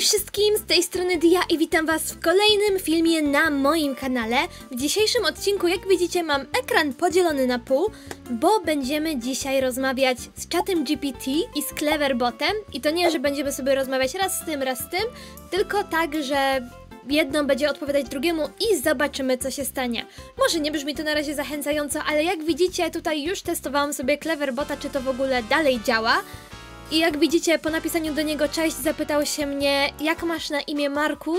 Hej wszystkim, z tej strony Dia i witam was w kolejnym filmie na moim kanale. W dzisiejszym odcinku, jak widzicie, mam ekran podzielony na pół, bo będziemy dzisiaj rozmawiać z czatem GPT i z Cleverbotem. I to nie, że będziemy sobie rozmawiać raz z tym, raz z tym, tylko tak, że jedno będzie odpowiadać drugiemu i zobaczymy, co się stanie. Może nie brzmi to na razie zachęcająco, ale jak widzicie, tutaj już testowałam sobie Cleverbota, czy to w ogóle dalej działa. I jak widzicie, po napisaniu do niego cześć, zapytał się mnie, jak masz na imię Marku.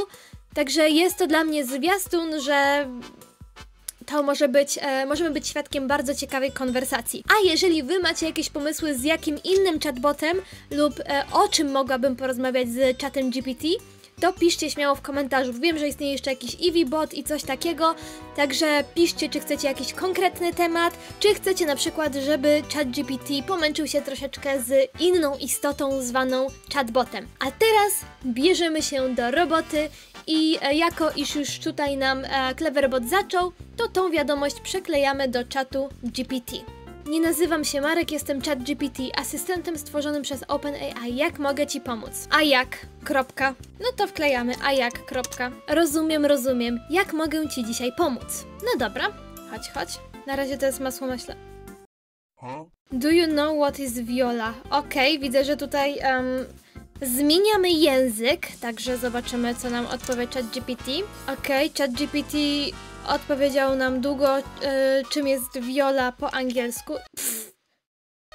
Także jest to dla mnie zwiastun, że to może być, e, możemy być świadkiem bardzo ciekawej konwersacji. A jeżeli wy macie jakieś pomysły z jakim innym chatbotem lub e, o czym mogłabym porozmawiać z czatem GPT, to piszcie śmiało w komentarzu. Wiem, że istnieje jeszcze jakiś EeveeBot i coś takiego, także piszcie, czy chcecie jakiś konkretny temat, czy chcecie na przykład, żeby ChatGPT pomęczył się troszeczkę z inną istotą zwaną chatbotem. A teraz bierzemy się do roboty i e, jako iż już tutaj nam e, Cleverbot zaczął, to tą wiadomość przeklejamy do czatu GPT. Nie nazywam się Marek, jestem ChatGPT, asystentem stworzonym przez OpenAI. Jak mogę Ci pomóc? A jak? Kropka. No to wklejamy. A jak? Kropka. Rozumiem, rozumiem. Jak mogę Ci dzisiaj pomóc? No dobra, chodź, chodź. Na razie to jest masło maśle. Do you know what is viola? Okej, widzę, że tutaj em, zmieniamy język, także zobaczymy, co nam odpowie ChatGPT. Okej, ChatGPT odpowiedział nam długo, y, czym jest viola po angielsku. Pff.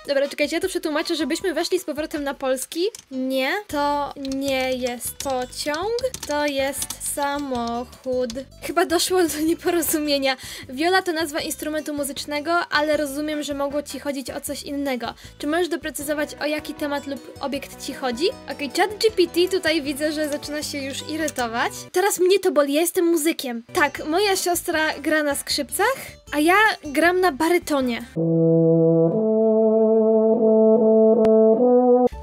Dobra, czekajcie, ja to przetłumaczę, żebyśmy weszli z powrotem na polski. Nie, to nie jest pociąg, to jest samochód. Chyba doszło do nieporozumienia. Viola to nazwa instrumentu muzycznego, ale rozumiem, że mogło ci chodzić o coś innego. Czy możesz doprecyzować, o jaki temat lub obiekt ci chodzi? Okej, okay, chat GPT tutaj widzę, że zaczyna się już irytować. Teraz mnie to boli, ja jestem muzykiem. Tak, moja siostra gra na skrzypcach, a ja gram na barytonie.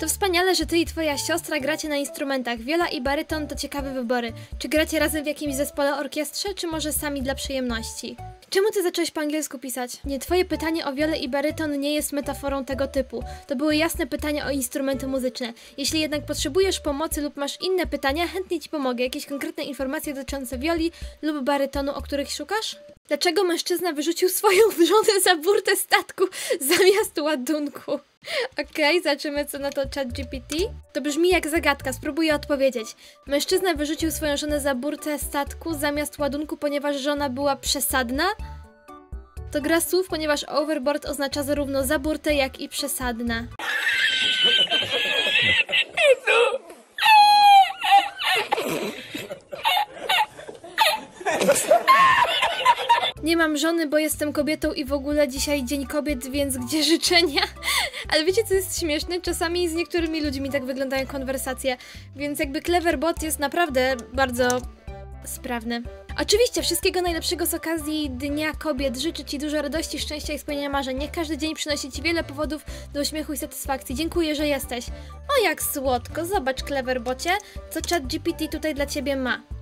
To wspaniale, że ty i twoja siostra gracie na instrumentach. Wiola i baryton to ciekawe wybory. Czy gracie razem w jakimś zespole orkiestrze, czy może sami dla przyjemności? Czemu ty zacząłeś po angielsku pisać? Nie, twoje pytanie o wiolę i baryton nie jest metaforą tego typu. To były jasne pytania o instrumenty muzyczne. Jeśli jednak potrzebujesz pomocy lub masz inne pytania, chętnie ci pomogę. Jakieś konkretne informacje dotyczące wioli lub barytonu, o których szukasz? Dlaczego mężczyzna wyrzucił swoją żonę za burtę statku zamiast ładunku? Okej, okay, zobaczymy co na to chat GPT. To brzmi jak zagadka, spróbuję odpowiedzieć. Mężczyzna wyrzucił swoją żonę za burtę statku zamiast ładunku, ponieważ żona była przesadna? To gra słów, ponieważ overboard oznacza zarówno za burtę, jak i przesadna. Nie mam żony, bo jestem kobietą i w ogóle dzisiaj Dzień Kobiet, więc gdzie życzenia? Ale wiecie, co jest śmieszne? Czasami z niektórymi ludźmi tak wyglądają konwersacje, więc jakby Cleverbot jest naprawdę bardzo sprawny. Oczywiście, wszystkiego najlepszego z okazji Dnia Kobiet. Życzę Ci dużo radości, szczęścia i spełnienia marzeń. Niech każdy dzień przynosi Ci wiele powodów do uśmiechu i satysfakcji. Dziękuję, że jesteś. O, jak słodko. Zobacz, Cleverbocie, co chat GPT tutaj dla Ciebie ma.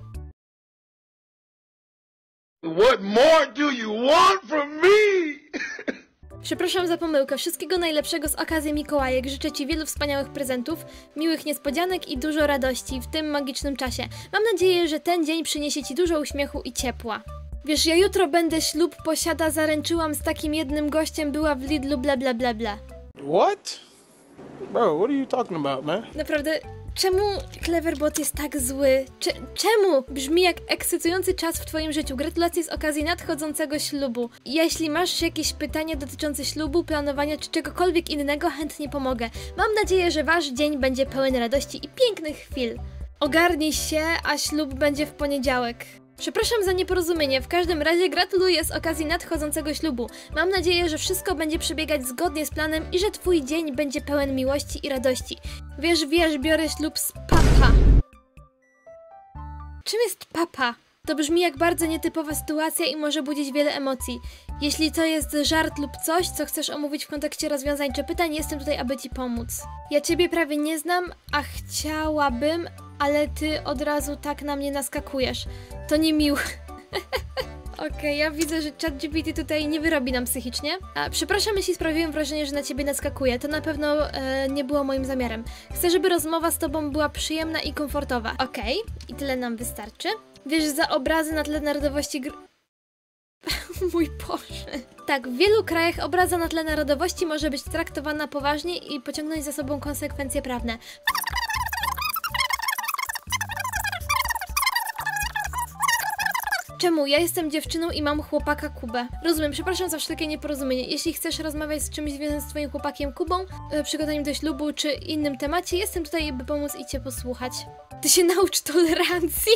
What more do you want from me? Przepraszam za pomyłkę. Wszystkiego najlepszego z okazji Mikołajek. Życzę Ci wielu wspaniałych prezentów, miłych niespodzianek i dużo radości w tym magicznym czasie. Mam nadzieję, że ten dzień przyniesie Ci dużo uśmiechu i ciepła. Wiesz, ja jutro będę ślub posiada, zaręczyłam z takim jednym gościem, była w Lidlu, bla bla bla bla. What? Bro, what are you talking about, man? Naprawdę, Czemu Cleverbot jest tak zły? czemu brzmi jak ekscytujący czas w Twoim życiu? Gratulacje z okazji nadchodzącego ślubu. Jeśli masz jakieś pytania dotyczące ślubu, planowania czy czegokolwiek innego, chętnie pomogę. Mam nadzieję, że Wasz dzień będzie pełen radości i pięknych chwil. Ogarnij się, a ślub będzie w poniedziałek. Przepraszam za nieporozumienie, w każdym razie gratuluję z okazji nadchodzącego ślubu. Mam nadzieję, że wszystko będzie przebiegać zgodnie z planem i że twój dzień będzie pełen miłości i radości. Wiesz, wiesz, biorę ślub z papa. Czym jest papa? To brzmi jak bardzo nietypowa sytuacja i może budzić wiele emocji. Jeśli to jest żart lub coś, co chcesz omówić w kontekście rozwiązań czy pytań, jestem tutaj, aby ci pomóc. Ja ciebie prawie nie znam, a chciałabym, ale ty od razu tak na mnie naskakujesz. To nie miłe. Okej, ja widzę, że ChatGPT tutaj nie wyrobi nam psychicznie. A, przepraszam, jeśli sprawiłem wrażenie, że na ciebie naskakuje. To na pewno e, nie było moim zamiarem. Chcę, żeby rozmowa z tobą była przyjemna i komfortowa. Okej, i tyle nam wystarczy. Wiesz, za obrazy na tle narodowości gr... Mój Boże. Tak, w wielu krajach obraza na tle narodowości może być traktowana poważnie i pociągnąć za sobą konsekwencje prawne. Czemu? Ja jestem dziewczyną i mam chłopaka Kubę. Rozumiem, przepraszam za wszelkie nieporozumienie. Jeśli chcesz rozmawiać z czymś związanym z twoim chłopakiem Kubą, e, przygotowaniem do ślubu czy innym temacie, jestem tutaj, by pomóc i cię posłuchać. Ty się naucz tolerancji.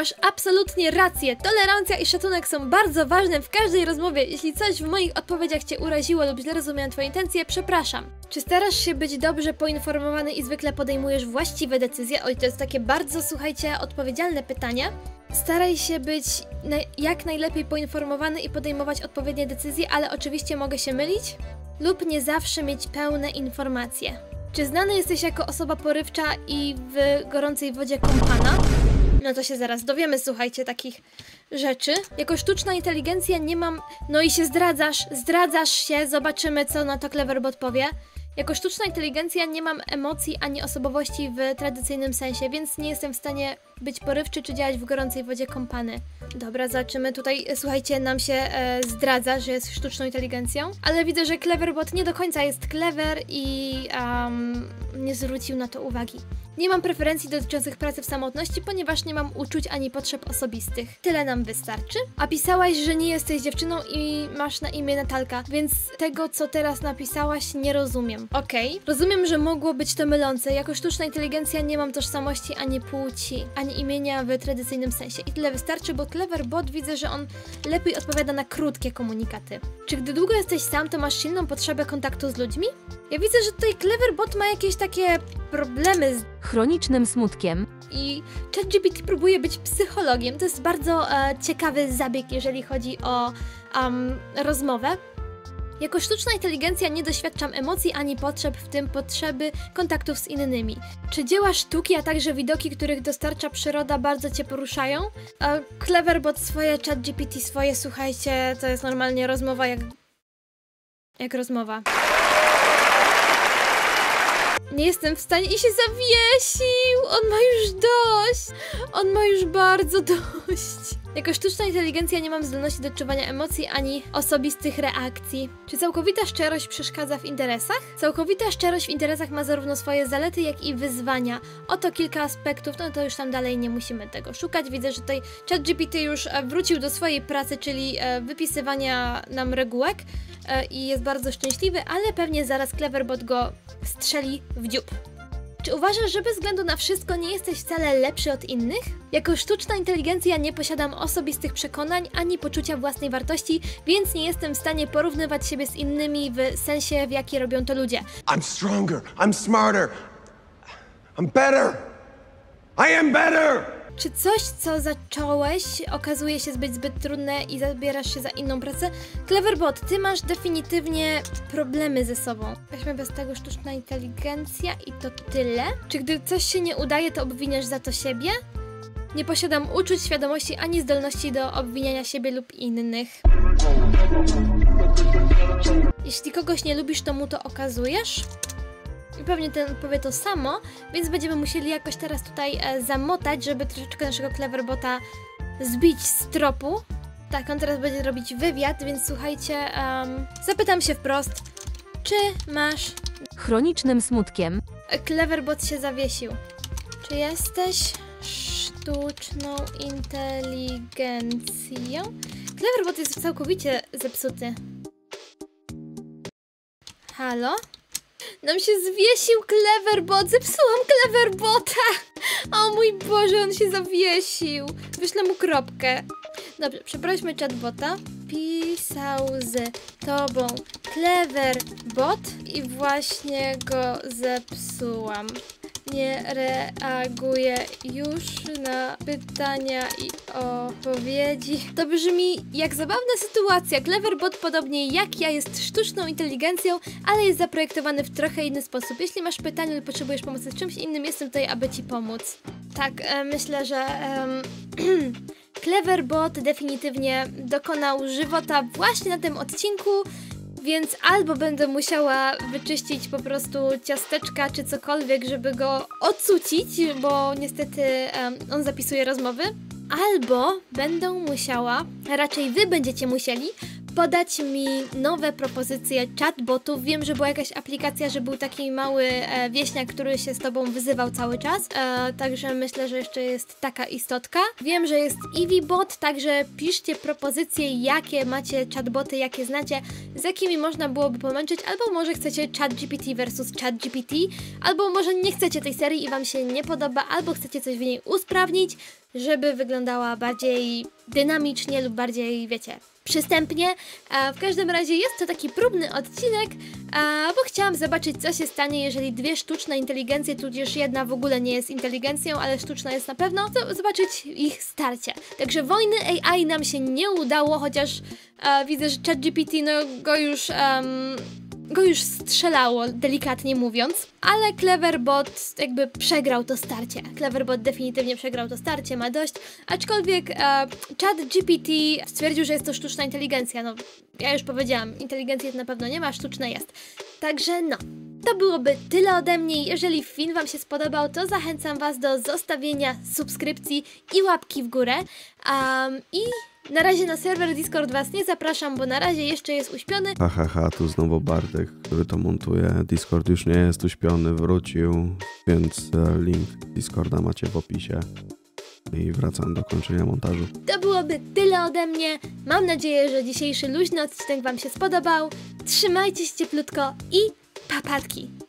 Masz absolutnie rację. Tolerancja i szacunek są bardzo ważne w każdej rozmowie. Jeśli coś w moich odpowiedziach cię uraziło lub źle rozumiałem twoje intencje, przepraszam. Czy starasz się być dobrze poinformowany i zwykle podejmujesz właściwe decyzje? Oj, to jest takie bardzo, słuchajcie, odpowiedzialne pytanie. Staraj się być jak najlepiej poinformowany i podejmować odpowiednie decyzje, ale oczywiście mogę się mylić lub nie zawsze mieć pełne informacje. Czy znany jesteś jako osoba porywcza i w gorącej wodzie kąpana? No to się zaraz dowiemy, słuchajcie, takich rzeczy. Jako sztuczna inteligencja nie mam... No i się zdradzasz, zdradzasz się, zobaczymy co na to Cleverbot powie. Jako sztuczna inteligencja nie mam emocji ani osobowości w tradycyjnym sensie, więc nie jestem w stanie być porywczy czy działać w gorącej wodzie kąpany. Dobra, zobaczymy. Tutaj, słuchajcie, nam się e, zdradza, że jest sztuczną inteligencją, ale widzę, że Cleverbot nie do końca jest clever i um, nie zwrócił na to uwagi. Nie mam preferencji dotyczących pracy w samotności, ponieważ nie mam uczuć ani potrzeb osobistych. Tyle nam wystarczy. A pisałaś, że nie jesteś dziewczyną i masz na imię Natalka, więc tego, co teraz napisałaś, nie rozumiem. Okej, rozumiem, że mogło być to mylące. Jako sztuczna inteligencja nie mam tożsamości ani płci, ani imienia w tradycyjnym sensie. I tyle wystarczy, bo Clever Bot widzę, że on lepiej odpowiada na krótkie komunikaty. Czy gdy długo jesteś sam, to masz silną potrzebę kontaktu z ludźmi? Ja widzę, że tutaj Clever Bot ma jakieś takie problemy z Chronicznym smutkiem. i ChatGPT próbuje być psychologiem. To jest bardzo e, ciekawy zabieg, jeżeli chodzi o am, rozmowę. Jako sztuczna inteligencja nie doświadczam emocji ani potrzeb, w tym potrzeby kontaktów z innymi. Czy dzieła sztuki, a także widoki, których dostarcza przyroda, bardzo Cię poruszają? E, Cleverbot swoje, ChatGPT swoje, słuchajcie, to jest normalnie rozmowa jak... jak rozmowa. Nie jestem w stanie i się zawiesił! On ma już dość! On ma już bardzo dość. Jako sztuczna inteligencja nie mam zdolności do odczuwania emocji ani osobistych reakcji. Czy całkowita szczerość przeszkadza w interesach? Całkowita szczerość w interesach ma zarówno swoje zalety, jak i wyzwania. Oto kilka aspektów, no to już tam dalej nie musimy tego szukać. Widzę, że tutaj ChatGPT już e, wrócił do swojej pracy, czyli e, wypisywania nam regułek e, i jest bardzo szczęśliwy, ale pewnie zaraz Cleverbot go strzeli w dziób. Czy uważasz, że bez względu na wszystko nie jesteś wcale lepszy od innych? Jako sztuczna inteligencja nie posiadam osobistych przekonań ani poczucia własnej wartości, więc nie jestem w stanie porównywać siebie z innymi w sensie, w jaki robią to ludzie. I'm stronger. I'm smarter. I'm better. I am better. Czy coś, co zacząłeś, okazuje się być zbyt trudne i zabierasz się za inną pracę? Cleverbot, ty masz definitywnie problemy ze sobą. Weźmy bez tego sztuczna inteligencja i to tyle. Czy gdy coś się nie udaje, to obwiniasz za to siebie? Nie posiadam uczuć, świadomości ani zdolności do obwiniania siebie lub innych. Jeśli kogoś nie lubisz, to mu to okazujesz? I pewnie ten powie to samo, więc będziemy musieli jakoś teraz tutaj e, zamotać, żeby troszeczkę naszego Cleverbota zbić z tropu. Tak, on teraz będzie robić wywiad, więc słuchajcie, em, zapytam się wprost, czy masz... Chronicznym smutkiem. Cleverbot się zawiesił. Czy jesteś sztuczną inteligencją? Cleverbot jest całkowicie zepsuty. Halo? Nam się zwiesił Cleverbot! Zepsułam Cleverbota! O mój Boże, on się zawiesił! Wyślę mu kropkę. Dobrze, przeprośmy chatbota. Pisał z tobą Cleverbot i właśnie go zepsułam. Nie reaguje już na pytania i odpowiedzi. To brzmi jak zabawna sytuacja. Cleverbot, podobnie jak ja, jest sztuczną inteligencją, ale jest zaprojektowany w trochę inny sposób. Jeśli masz pytanie lub potrzebujesz pomocy z czymś innym, jestem tutaj, aby ci pomóc. Tak, e, myślę, że em, Cleverbot definitywnie dokonał żywota właśnie na tym odcinku, więc albo będę musiała wyczyścić po prostu ciasteczka czy cokolwiek, żeby go odsucić, bo niestety em, on zapisuje rozmowy, albo będę musiała, raczej wy będziecie musieli, podać mi nowe propozycje chatbotów. Wiem, że była jakaś aplikacja, że był taki mały e, wieśniak, który się z tobą wyzywał cały czas, e, także myślę, że jeszcze jest taka istotka. Wiem, że jest EeveeBot, także piszcie propozycje, jakie macie chatboty, jakie znacie, z jakimi można byłoby pomęczyć, albo może chcecie ChatGPT versus ChatGPT, albo może nie chcecie tej serii i wam się nie podoba, albo chcecie coś w niej usprawnić, żeby wyglądała bardziej dynamicznie lub bardziej, wiecie, przystępnie. A w każdym razie jest to taki próbny odcinek, a, bo chciałam zobaczyć, co się stanie, jeżeli dwie sztuczne inteligencje, tudzież jedna w ogóle nie jest inteligencją, ale sztuczna jest na pewno, to zobaczyć ich starcie. Także wojny AI nam się nie udało, chociaż a, widzę, że ChatGPT no, go już... em, go już strzelało, delikatnie mówiąc, ale Cleverbot jakby przegrał to starcie. Cleverbot definitywnie przegrał to starcie, ma dość, aczkolwiek e, chat GPT stwierdził, że jest to sztuczna inteligencja. No, ja już powiedziałam, inteligencji na pewno nie ma, sztuczna jest. Także no, to byłoby tyle ode mnie. Jeżeli film Wam się spodobał, to zachęcam Was do zostawienia subskrypcji i łapki w górę. Um, I na razie na serwer Discord Was nie zapraszam, bo na razie jeszcze jest uśpiony. Ha, ha, ha, tu znowu Bartek, który to montuje. Discord już nie jest uśpiony, wrócił, więc e, link Discorda macie w opisie. I wracam do kończenia montażu. To byłoby tyle ode mnie. Mam nadzieję, że dzisiejszy luźny odcinek Wam się spodobał. Trzymajcie się cieplutko i papatki.